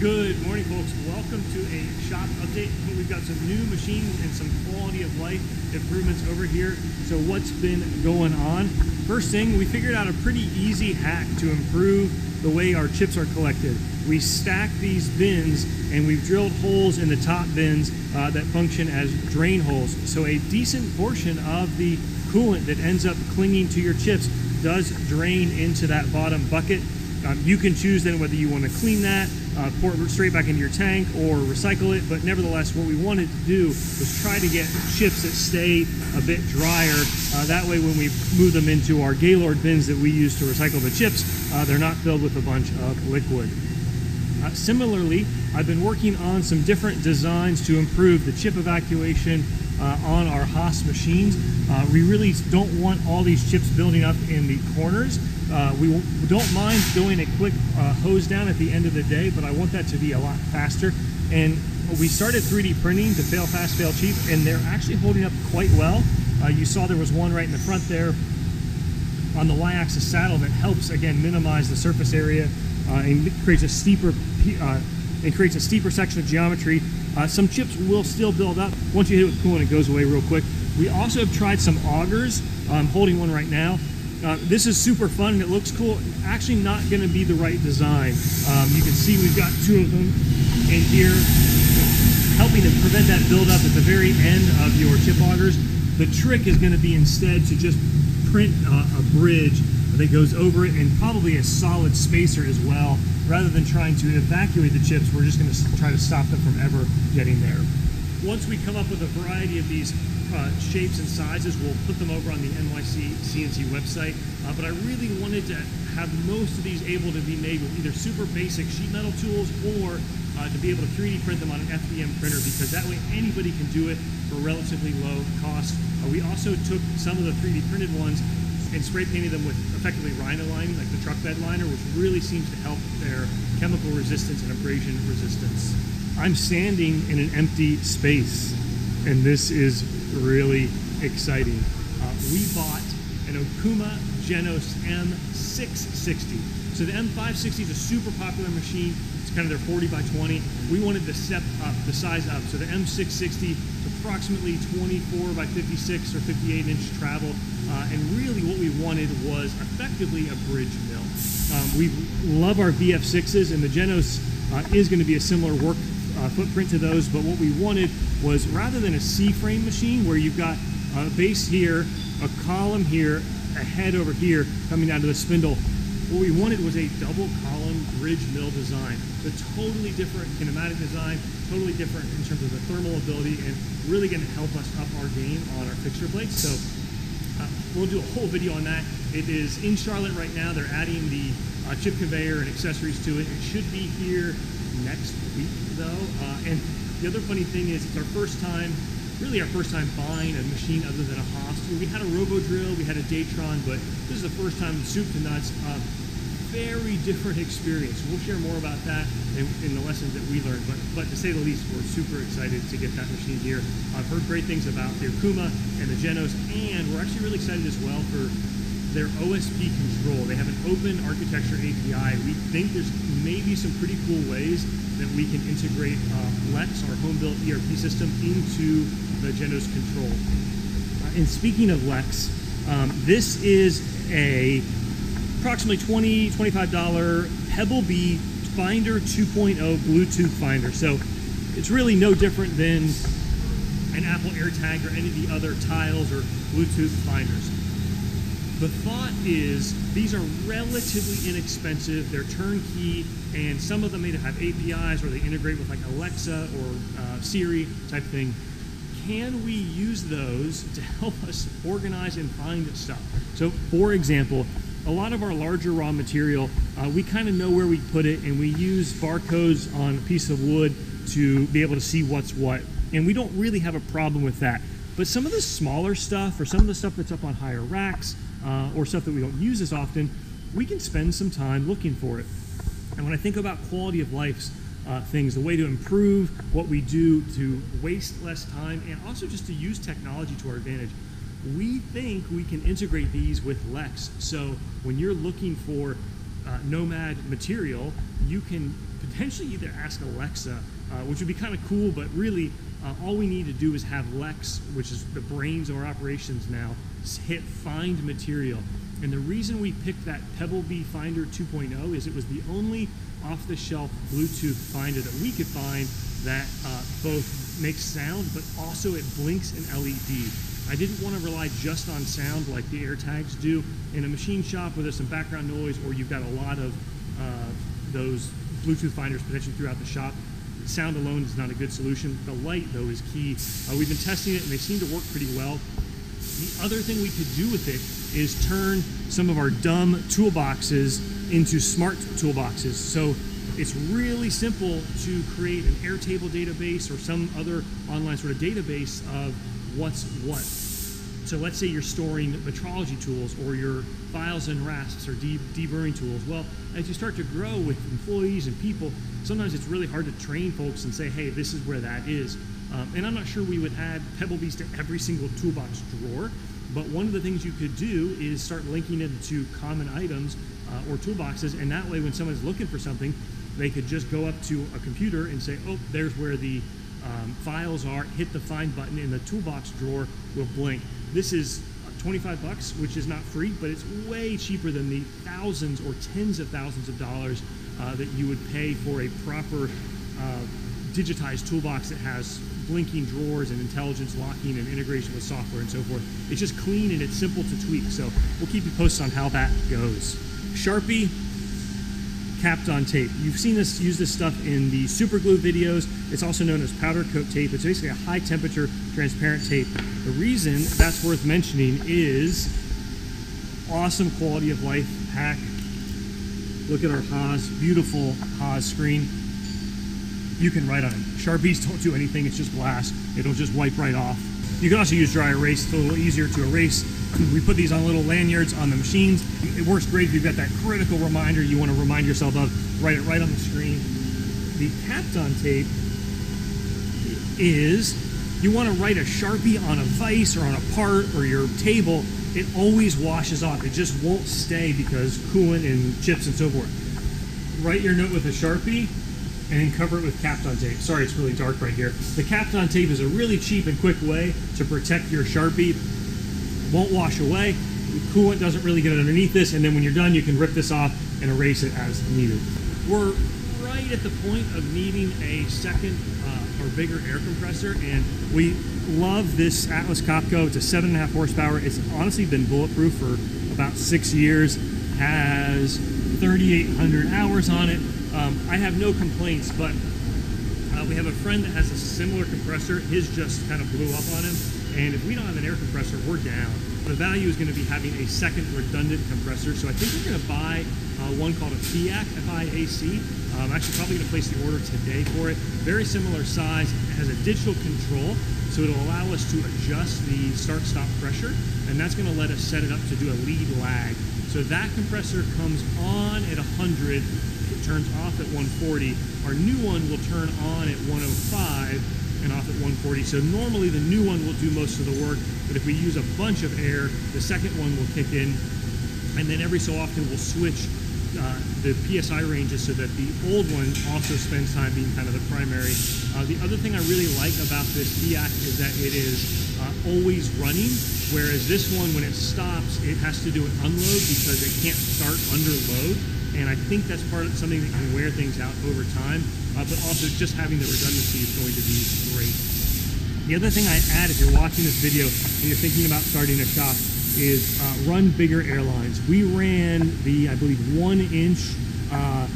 Good morning, folks. Welcome to a shop update. We've got some new machines and some quality of life improvements over here. So what's been going on? First thing, we figured out a pretty easy hack to improve the way our chips are collected. We stack these bins and we've drilled holes in the top bins uh, that function as drain holes. So a decent portion of the coolant that ends up clinging to your chips does drain into that bottom bucket. Um, you can choose then whether you want to clean that, uh, pour it straight back into your tank, or recycle it. But nevertheless, what we wanted to do was try to get chips that stay a bit drier. Uh, that way, when we move them into our Gaylord bins that we use to recycle the chips, uh, they're not filled with a bunch of liquid. Uh, similarly, I've been working on some different designs to improve the chip evacuation uh, on our Haas machines. Uh, we really don't want all these chips building up in the corners. Uh, we don't mind doing a quick uh, hose down at the end of the day, but I want that to be a lot faster. And we started 3D printing to fail fast, fail cheap, and they're actually holding up quite well. Uh, you saw there was one right in the front there on the y-axis saddle that helps again minimize the surface area uh, and creates a steeper and creates a steeper section of geometry. Uh, some chips will still build up. Once you hit it with coolant, it goes away real quick. We also have tried some augers. I'm holding one right now. Uh, this is super fun and it looks cool. Actually not going to be the right design. Um, you can see we've got two of them in here helping to prevent that buildup at the very end of your chip augers. The trick is going to be instead to just print uh, a bridge that goes over it and probably a solid spacer as well. Rather than trying to evacuate the chips, we're just going to try to stop them from ever getting there. Once we come up with a variety of these uh, shapes and sizes, we'll put them over on the NYC CNC website. Uh, but I really wanted to have most of these able to be made with either super basic sheet metal tools or uh, to be able to 3D print them on an FDM printer because that way anybody can do it for relatively low cost. Uh, we also took some of the 3D printed ones and spray painted them with effectively rhino lining, like the truck bed liner, which really seems to help their chemical resistance and abrasion resistance. I'm standing in an empty space, and this is really exciting. Uh, we bought an Okuma Genos M660. So the M560 is a super popular machine. It's kind of their 40 by 20. We wanted to step up, the size up. So the M660 is approximately 24 by 56 or 58 inch travel. Uh, and really what we wanted was effectively a bridge mill. Um, we love our VF6s and the Genos uh, is going to be a similar work uh, footprint to those, but what we wanted was rather than a C-frame machine where you've got a base here, a column here, a head over here coming out of the spindle, what we wanted was a double column bridge mill design. A totally different kinematic design, totally different in terms of the thermal ability, and really going to help us up our game on our fixture plates. So uh, we'll do a whole video on that. It is in Charlotte right now. They're adding the uh, chip conveyor and accessories to it. It should be here next week though. Uh, and the other funny thing is it's our first time, really our first time buying a machine other than a Haas. We had a Robo Drill, we had a Datron, but this is the first time soup to nuts. Uh, very different experience. We'll share more about that in, in, the lessons that we learned, but, but to say the least, we're super excited to get that machine here. I've heard great things about the Okuma and the Genos, and we're actually really excited as well for their OSP control. They have an open architecture API. We think there's maybe some pretty cool ways that we can integrate uh, Lex, our home-built ERP system, into the Genos control. Uh, and speaking of Lex, um, this is a approximately $20, $25 Pebblebee Finder 2.0 Bluetooth finder. So it's really no different than an Apple AirTag or any of the other tiles or Bluetooth finders. The thought is these are relatively inexpensive, they're turnkey, and some of them may have APIs or they integrate with like Alexa or uh, Siri type thing. Can we use those to help us organize and find stuff? So, for example, a lot of our larger raw material, uh, we kind of know where we put it, and we use barcodes on a piece of wood to be able to see what's what. And we don't really have a problem with that. But some of the smaller stuff, or some of the stuff that's up on higher racks, uh, or stuff that we don't use as often, we can spend some time looking for it. And when I think about quality of life uh, things, the way to improve what we do to waste less time and also just to use technology to our advantage, we think we can integrate these with Lex. So when you're looking for uh, Nomad material, you can potentially either ask Alexa, uh, which would be kind of cool, but really uh, all we need to do is have Lex, which is the brains of our operations now, hit find material. And the reason we picked that Pebblebee Finder 2.0 is it was the only off-the-shelf Bluetooth finder that we could find that uh, both makes sound, but also it blinks an LED. I didn't want to rely just on sound like the AirTags do. In a machine shop where there's some background noise or you've got a lot of uh, those Bluetooth finders potentially throughout the shop, sound alone is not a good solution. The light, though, is key. Uh, we've been testing it and they seem to work pretty well. The other thing we could do with it is turn some of our dumb toolboxes into smart toolboxes. So it's really simple to create an Airtable database or some other online sort of database of what's what. So let's say you're storing metrology tools or your files and rasps or de deburring tools. Well, as you start to grow with employees and people, sometimes it's really hard to train folks and say, hey, this is where that is. Um, and I'm not sure we would add pebble Pebblebees to every single toolbox drawer, but one of the things you could do is start linking it to common items uh, or toolboxes, and that way when someone's looking for something, they could just go up to a computer and say, oh, there's where the um, files are, hit the find button, and the toolbox drawer will blink. This is 25 bucks, which is not free, but it's way cheaper than the thousands or tens of thousands of dollars uh, that you would pay for a proper uh, digitized toolbox that has blinking drawers and intelligence locking and integration with software and so forth. It's just clean and it's simple to tweak. So we'll keep you posted on how that goes. Sharpie Kapton tape. You've seen this use this stuff in the super glue videos. It's also known as powder coat tape. It's basically a high temperature transparent tape. The reason that's worth mentioning is awesome quality of life hack. Look at our Haas, beautiful Haas screen. You can write on it. Sharpies don't do anything, it's just glass. It'll just wipe right off. You can also use dry erase, it's a little easier to erase. We put these on little lanyards on the machines. It works great if you've got that critical reminder you want to remind yourself of. Write it right on the screen. The Kapton tape is you want to write a Sharpie on a vise or on a part or your table, it always washes off. It just won't stay because coolant and chips and so forth. Write your note with a Sharpie and then cover it with Kapton tape. Sorry, it's really dark right here. The Kapton tape is a really cheap and quick way to protect your Sharpie. Won't wash away. The coolant doesn't really get underneath this, and then when you're done, you can rip this off and erase it as needed. We're right at the point of needing a second uh, or bigger air compressor, and we love this Atlas Copco. It's a seven and a half horsepower. It's honestly been bulletproof for about six years. Has 3,800 hours on it. Um, I have no complaints, but uh, we have a friend that has a similar compressor. His just kind of blew up on him, and if we don't have an air compressor, we're down. The value is going to be having a second redundant compressor, so I think we're going to buy uh, one called a FIAC, F-I-A-C. I'm actually probably going to place the order today for it. Very similar size, it has a digital control, so it'll allow us to adjust the start-stop pressure, and that's going to let us set it up to do a lead lag. So that compressor comes on at 100, it turns off at 140. Our new one will turn on at 105 and off at 140. So normally the new one will do most of the work, but if we use a bunch of air, the second one will kick in, and then every so often we'll switch uh, the PSI ranges so that the old one also spends time being kind of the primary. Uh, the other thing I really like about this FIAC is that it is uh, always running, whereas this one, when it stops, it has to do an unload because it can't start under load. And I think that's part of something that can wear things out over time, uh, but also just having the redundancy is going to be great. The other thing I add if you're watching this video and you're thinking about starting a shop is uh, run bigger airlines. We ran the, I believe, one inch uh,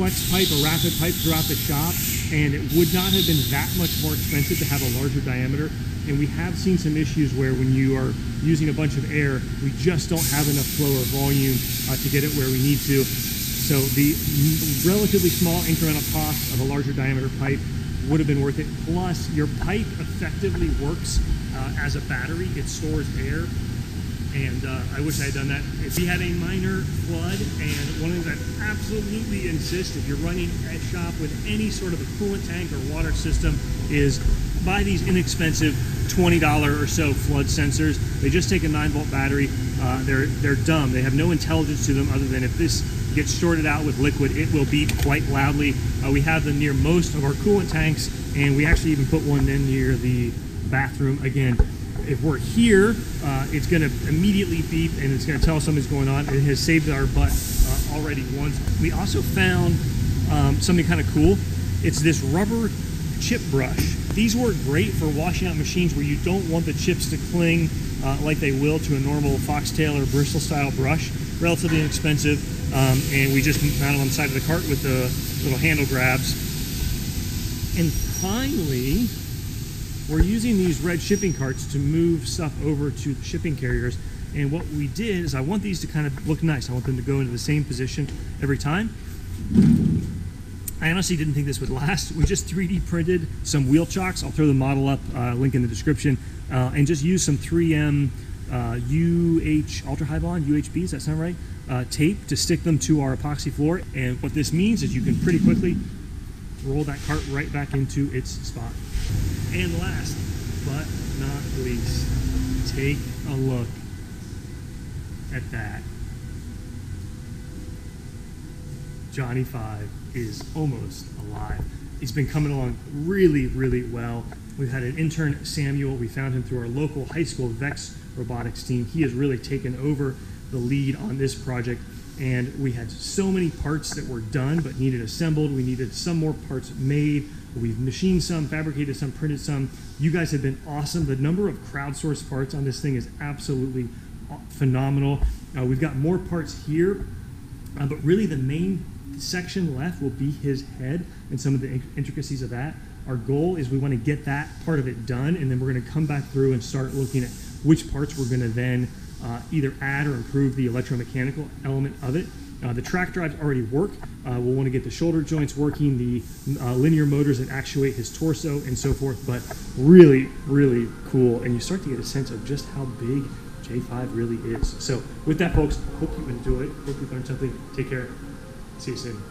flex pipe or rapid pipe throughout the shop, and it would not have been that much more expensive to have a larger diameter. And we have seen some issues where when you are using a bunch of air, we just don't have enough flow or volume uh, to get it where we need to. So the relatively small incremental cost of a larger diameter pipe would have been worth it. Plus, your pipe effectively works uh, as a battery. It stores air and uh, I wish I had done that. If we had a minor flood, and I absolutely insist if you're running a shop with any sort of a coolant tank or water system is buy these inexpensive $20 or so flood sensors. They just take a 9 volt battery. Uh, they're, they're dumb. They have no intelligence to them other than if this gets shorted out with liquid, it will beep quite loudly. Uh, we have them near most of our coolant tanks, and we actually even put one in near the bathroom. Again, if we're here, uh, it's going to immediately beep and it's going to tell us something's going on. It has saved our butt already once. We also found um, something kind of cool. It's this rubber chip brush. These work great for washing out machines where you don't want the chips to cling uh, like they will to a normal foxtail or bristle style brush. Relatively inexpensive, um, and we just mount them on the side of the cart with the little handle grabs. And finally, we're using these red shipping carts to move stuff over to shipping carriers. And what we did is I want these to kind of look nice. I want them to go into the same position every time. I honestly didn't think this would last. We just 3D printed some wheel chocks. I'll throw the model up, uh, link in the description, uh, and just use some 3M uh, UH Ultra High Bond, UHB, does that sound right? Uh, tape to stick them to our epoxy floor. And what this means is you can pretty quickly roll that cart right back into its spot. And last but not least, take a look at that. Johnny Five is almost alive. He's been coming along really, really well. We've had an intern, Samuel. We found him through our local high school VEX robotics team. He has really taken over the lead on this project. And we had so many parts that were done but needed assembled. We needed some more parts made. We've machined some, fabricated some, printed some. You guys have been awesome. The number of crowdsourced parts on this thing is absolutely phenomenal. Uh, we've got more parts here, uh, but really the main section left will be his head and some of the intricacies of that. Our goal is we want to get that part of it done, and then we're going to come back through and start looking at which parts we're going to then uh, either add or improve the electromechanical element of it. Uh, the track drives already work. Uh, we'll want to get the shoulder joints working, the uh, linear motors that actuate his torso, and so forth. But really, really cool. And you start to get a sense of just how big J5 really is. So, with that, folks, hope you enjoyed. Hope you learned something. Take care. See you soon.